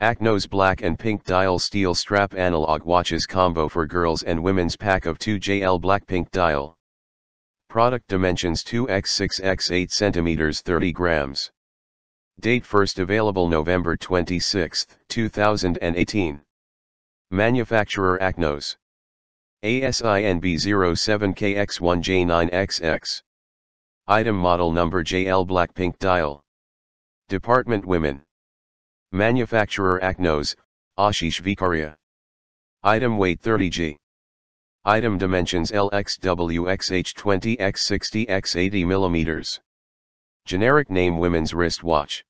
Acnos black and pink dial steel strap analog watches combo for girls and women's pack of 2 JL black pink dial. Product dimensions 2x6x 8 cm 30 grams. Date first available November 26, 2018. Manufacturer Acnos. ASIN B07KX1J9XX. Item model number JL black pink dial. Department Women. Manufacturer Acnos, Aashish Vekariya. Item weight 30g. Item dimensions LXWXH20X60X80 mm. Generic name Women's Wristwatch.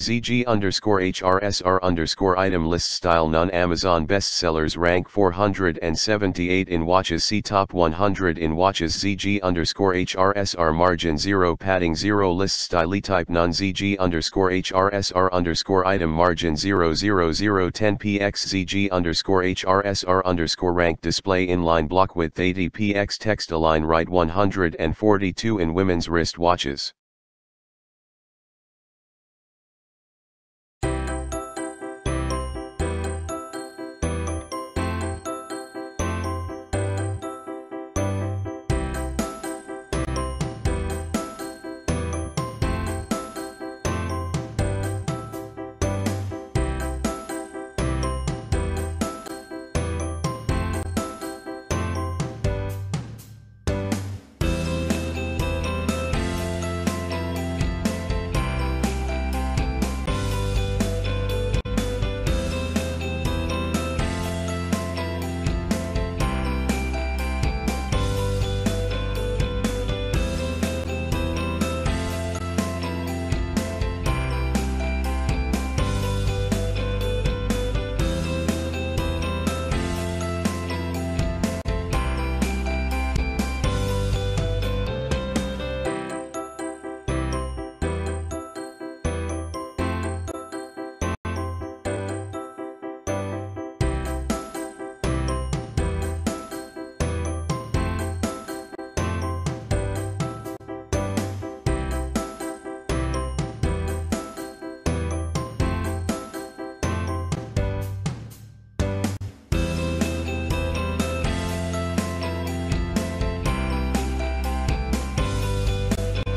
ZG underscore HRSR underscore item list style none Amazon bestsellers rank 478 in watches see top 100 in watches ZG underscore HRSR margin 0 padding 0 list style type none ZG underscore HRSR underscore item margin 00010 px ZG underscore HRSR underscore rank display inline block width 80 px text align right 142 in women's wrist watches.